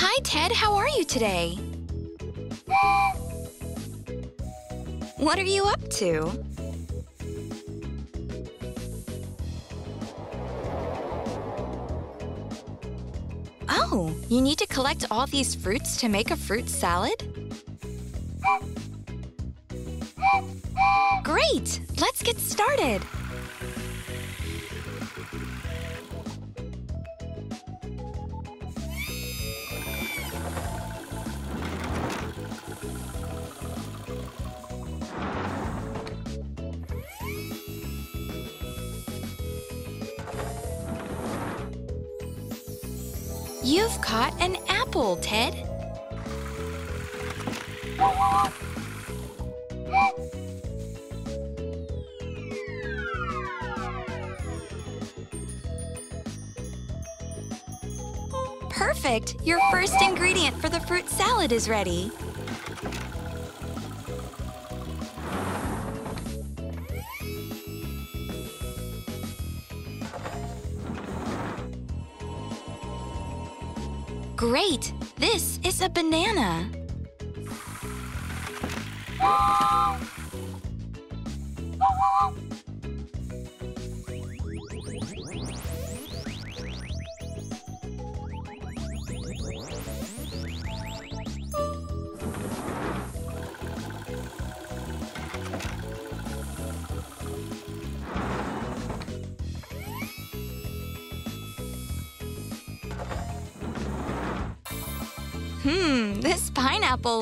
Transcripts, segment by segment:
Hi, Ted. How are you today? What are you up to? Oh, you need to collect all these fruits to make a fruit salad? Great! Let's get started! Perfect! Your first ingredient for the fruit salad is ready. Great! This is a banana.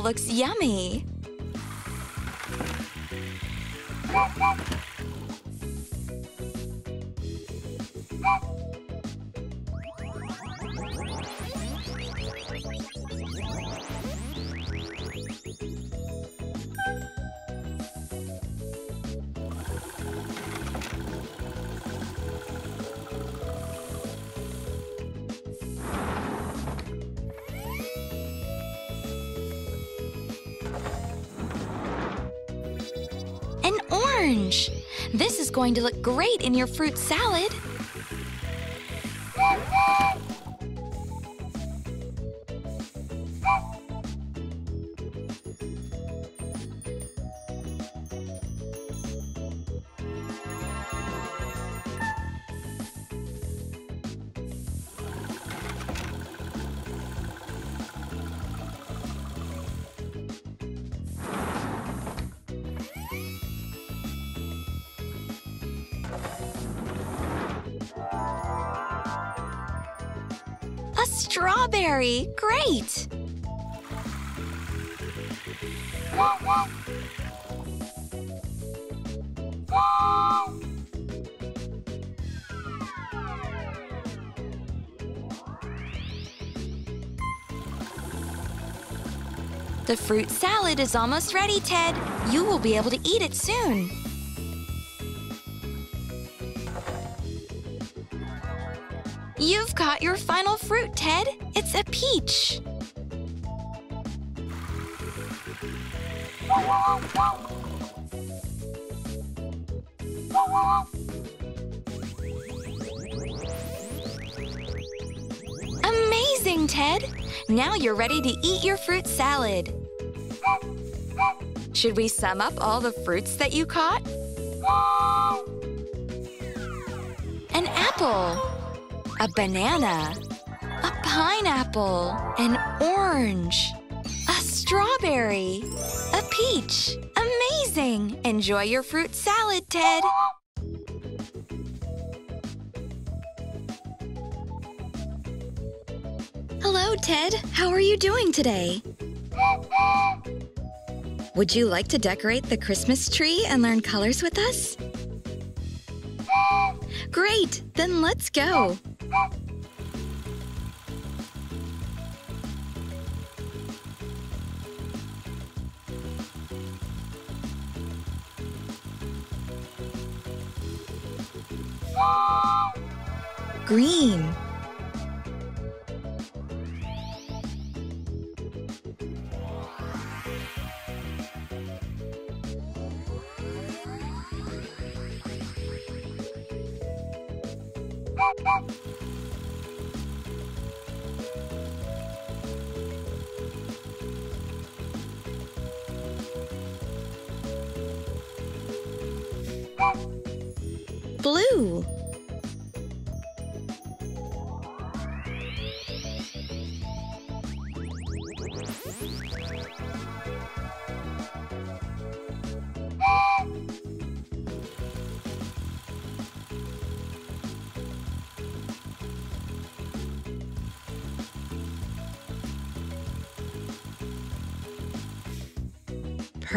Looks yummy. This is going to look great in your fruit salad. Strawberry! Great! The fruit salad is almost ready, Ted. You will be able to eat it soon. Got your final fruit, Ted. It's a peach. Amazing, Ted! Now you're ready to eat your fruit salad. Should we sum up all the fruits that you caught? An apple, a banana, a pineapple, an orange, a strawberry, a peach. Amazing! Enjoy your fruit salad, Ted. Hello, Ted. How are you doing today? Would you like to decorate the Christmas tree and learn colors with us? Great! Then let's go. Green.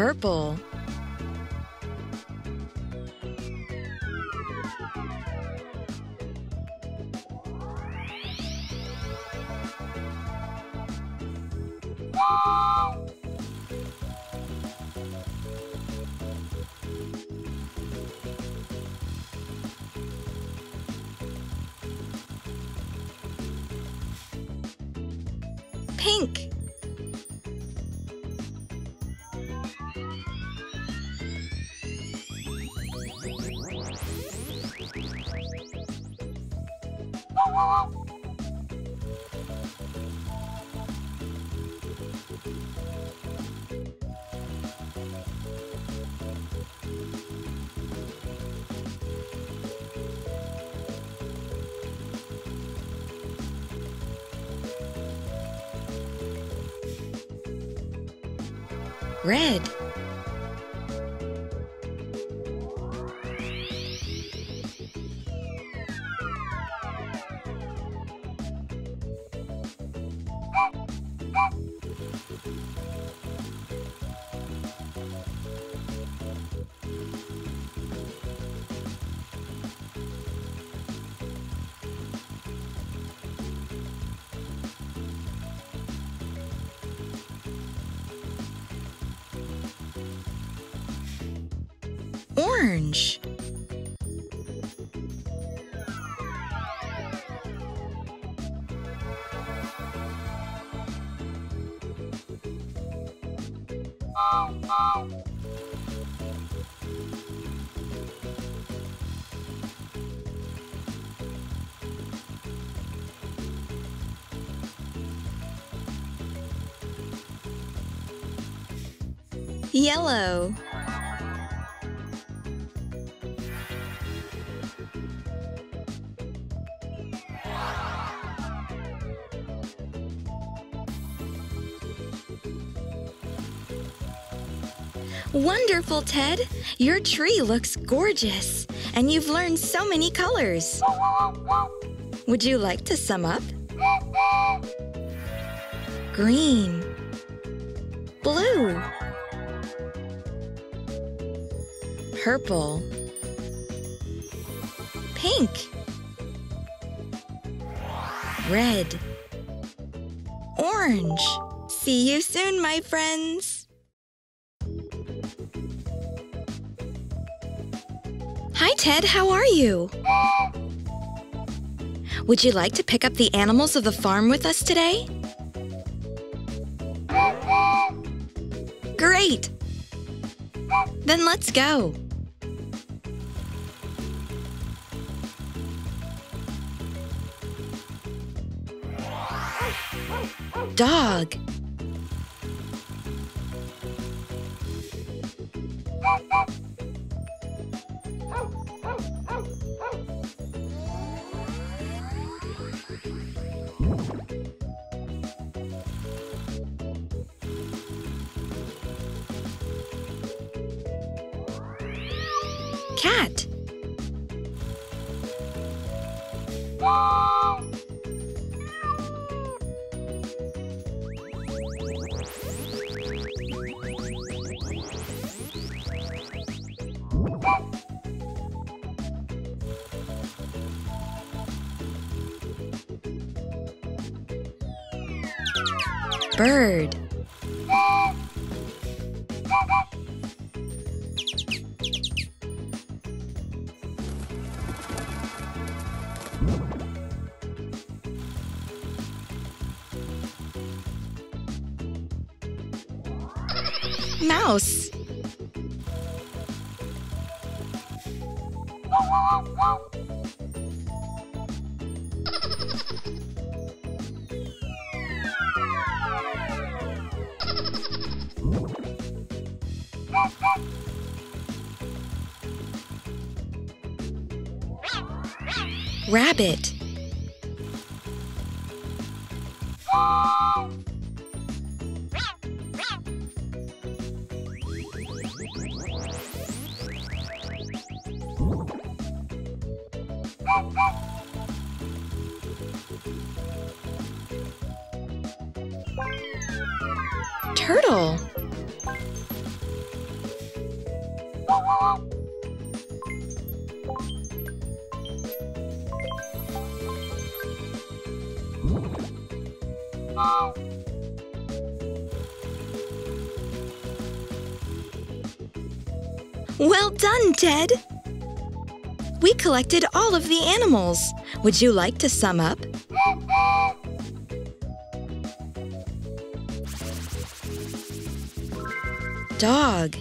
Purple. Pink. Red. Orange. Yellow. Wonderful, Ted! Your tree looks gorgeous, and you've learned so many colors. Would you like to sum up? Green, blue, purple, pink, red, orange. See you soon, my friends! Ted. How are you? Would you like to pick up the animals of the farm with us today? Great! Then let's go. Dog. Mouse. Rabbit. Well done, Ted! We collected all of the animals. Would you like to sum up? Dog.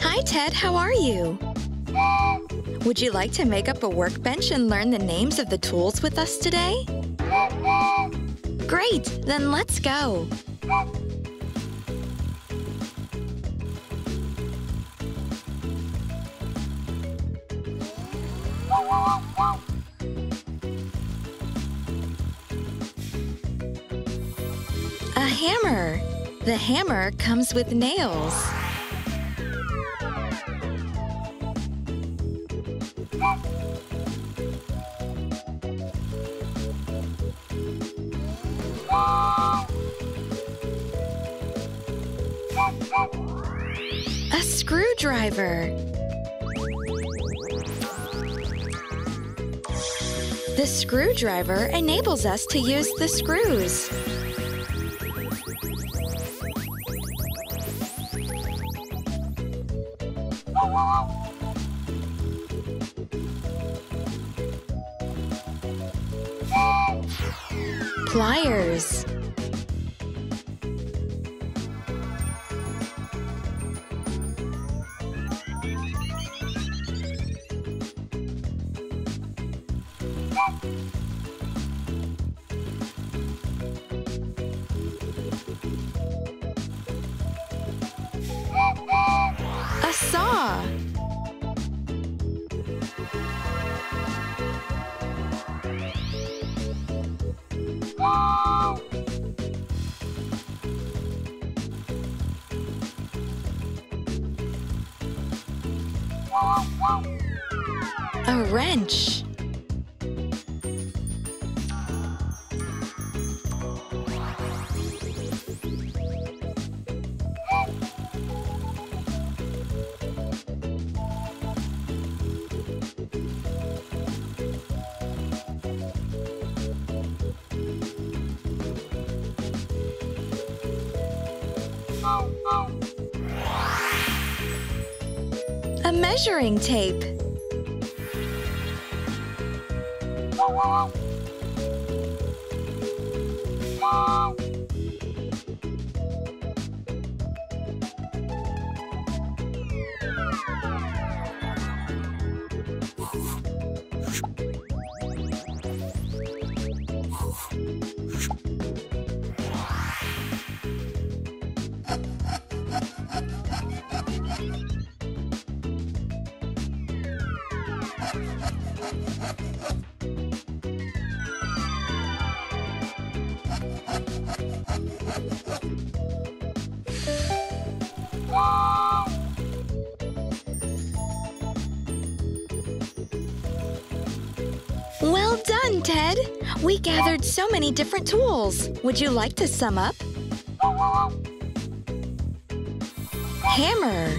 Hi, Ted. How are you? Would you like to make up a workbench and learn the names of the tools with us today? Great! Then let's go. Hammer comes with nails. A screwdriver. The screwdriver enables us to use the screws. Pliers. Measuring tape. Ted! We gathered so many different tools. Would you like to sum up? Hammer.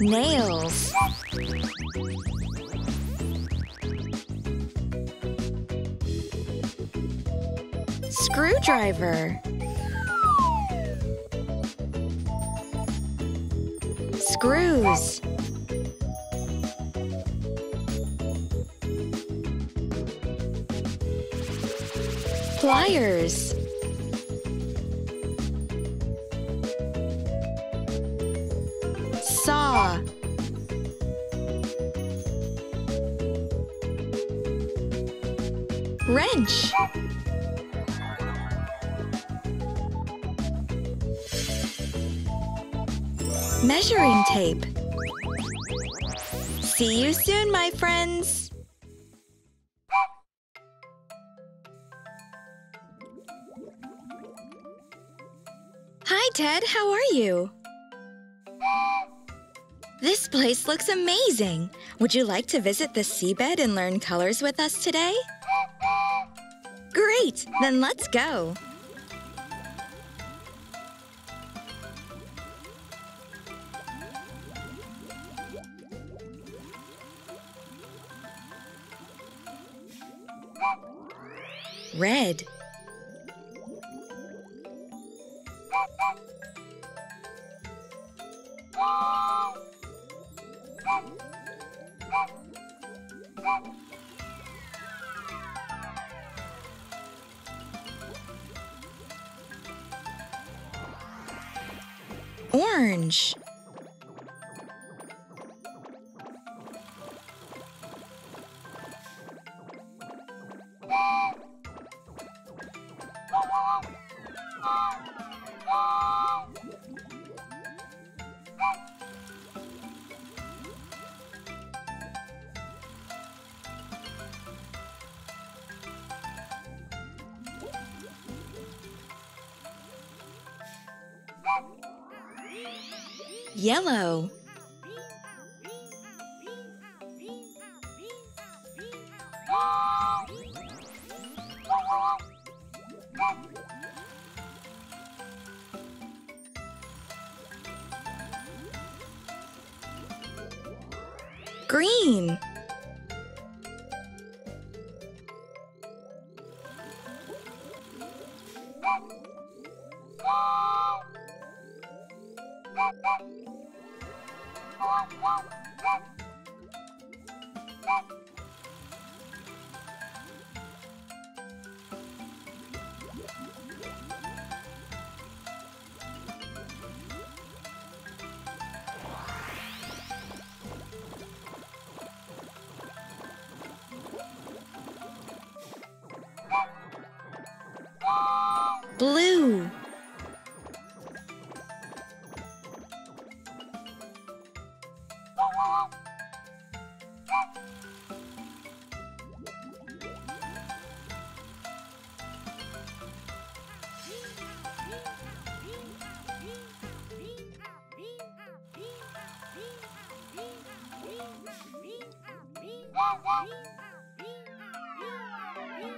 Nails. Screwdriver. Screws. Pliers. Saw. Wrench. Measuring tape. See you soon, my friends. Ted. How are you? This place looks amazing. Would you like to visit the seabed and learn colors with us today? Great! Then let's go. Red. Orange. Yellow. Green.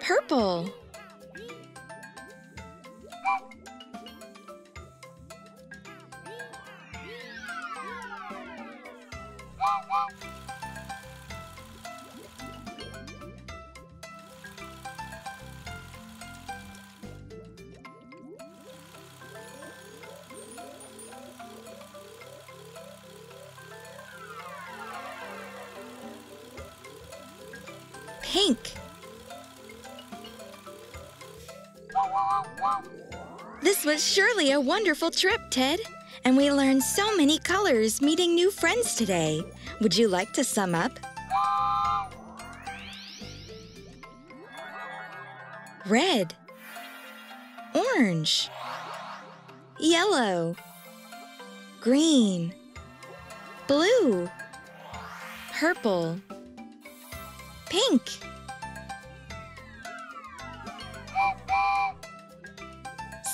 Purple. Surely a wonderful trip, Ted. And we learned so many colors meeting new friends today. Would you like to sum up? Red. Orange. Yellow. Green. Blue. Purple. Pink.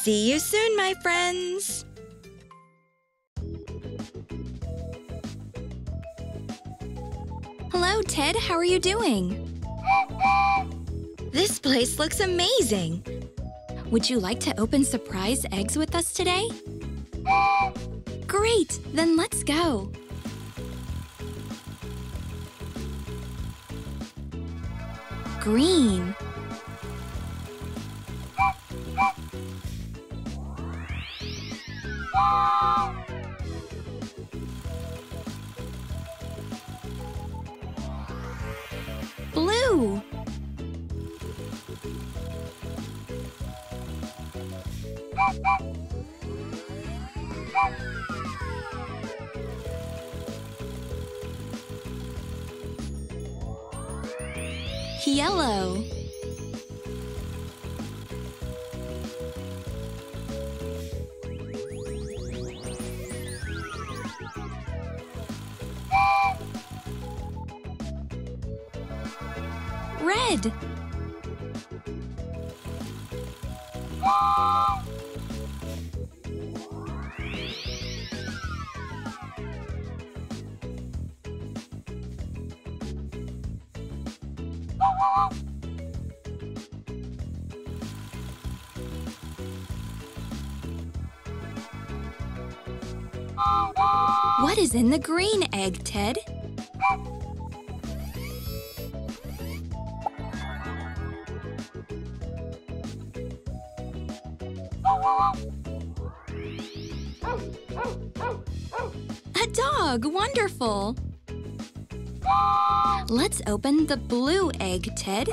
See you soon, my friends! Hello, Ted. How are you doing? This place looks amazing. Would you like to open surprise eggs with us today? Great! Then let's go. Green. Yellow. Is in the green egg, Ted? A dog! Wonderful! Let's open the blue egg, Ted.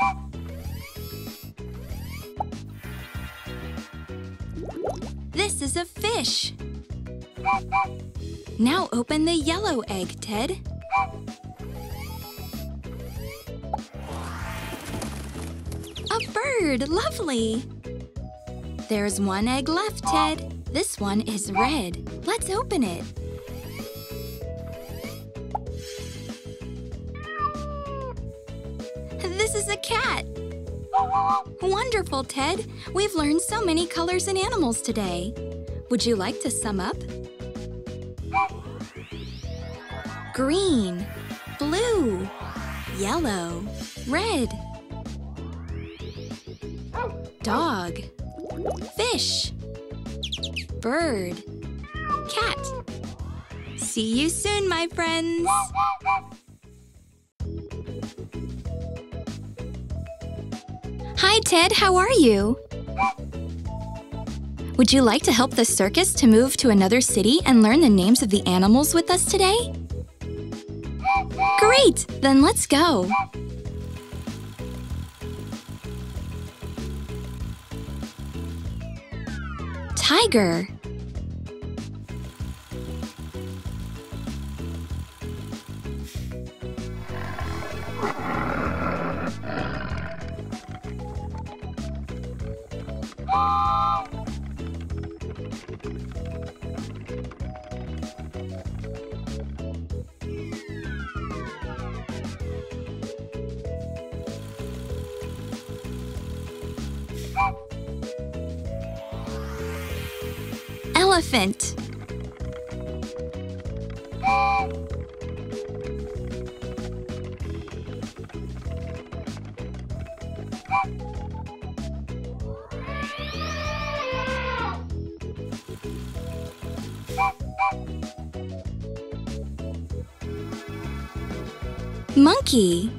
This is a fish. Now open the yellow egg, Ted. A bird! Lovely! There's one egg left, Ted. This one is red. Let's open it. This is a cat. Wonderful, Ted. We've learned so many colors and animals today. Would you like to sum up? Green, blue, yellow, red. Dog, fish, bird, cat. See you soon, my friends. Hi, Ted. How are you? Would you like to help the circus to move to another city and learn the names of the animals with us today? Great! Then let's go. Tiger. Elephant. Monkey.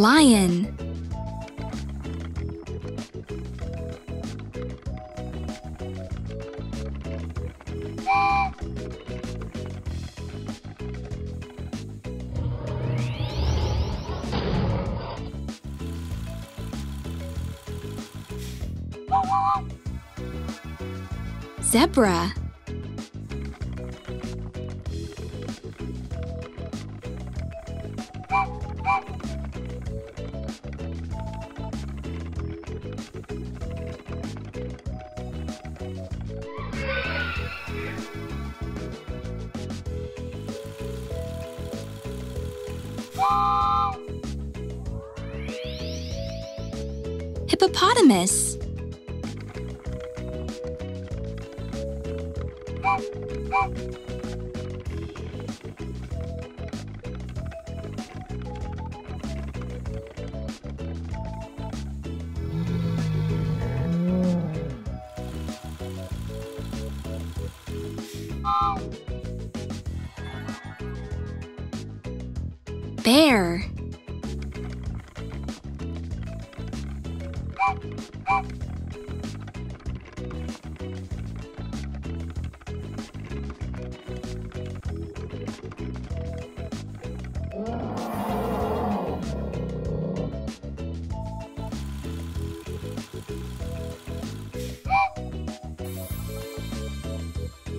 Lion. Zebra. Bear.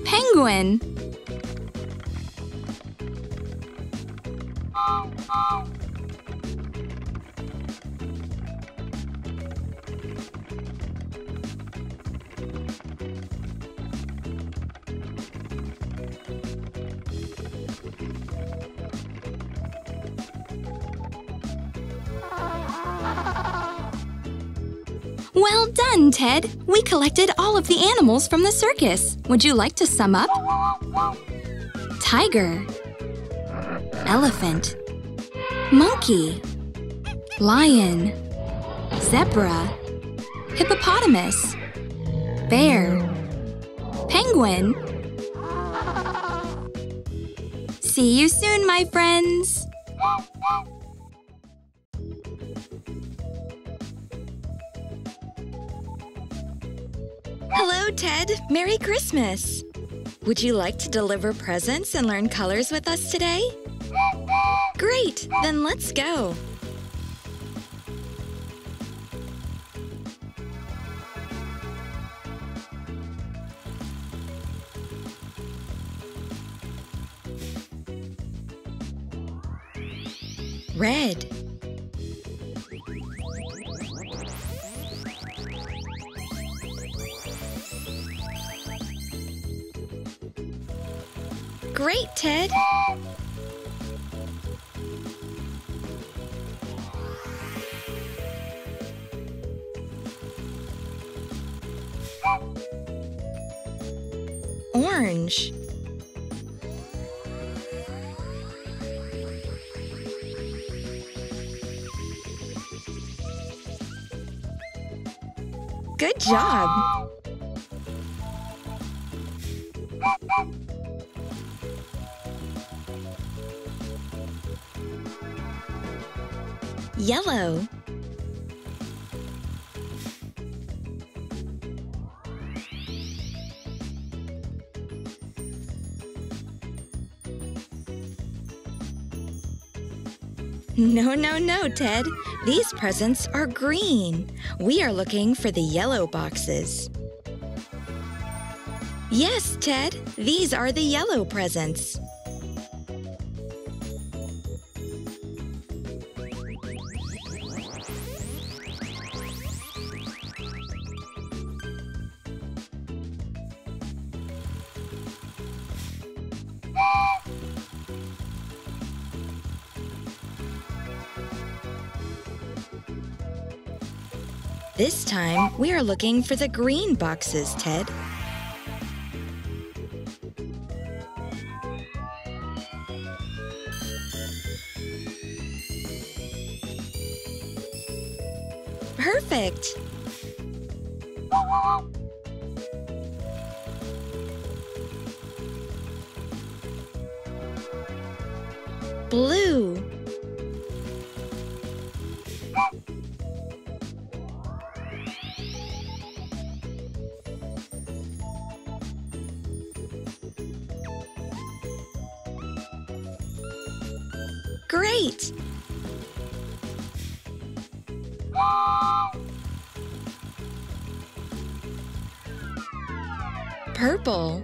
Penguin. Ted! We collected all of the animals from the circus. Would you like to sum up? Tiger Elephant Monkey Lion Zebra Hippopotamus Bear Penguin See you soon, my friends! Ted. Merry Christmas. Would you like to deliver presents and learn colors with us today? Great, then let's go. Red. Orange. Good job. Yellow. No, no, no, Ted. These presents are green. We are looking for the yellow boxes. Yes, Ted, these are the yellow presents. This time, we are looking for the green boxes, Ted. Perfect! Great! Purple.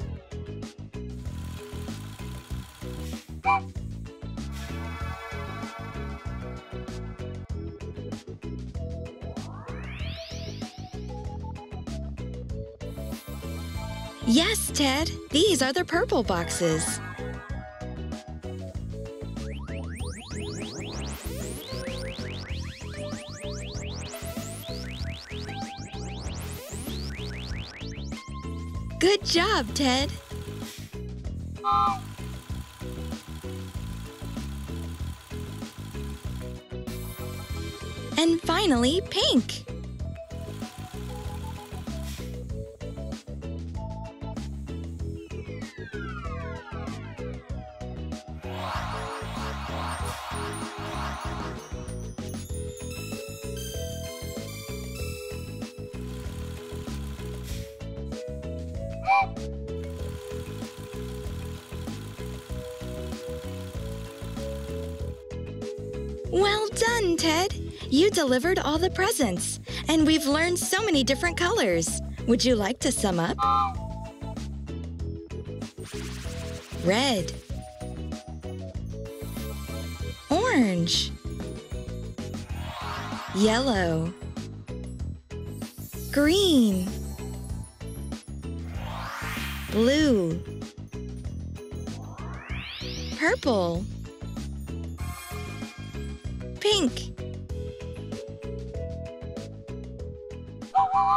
Yes, Ted. These are the purple boxes. Job, Ted. And finally, pink. Done, Ted. You delivered all the presents, and we've learned so many different colors. Would you like to sum up? Red. Orange. Yellow. Green. Blue. Purple.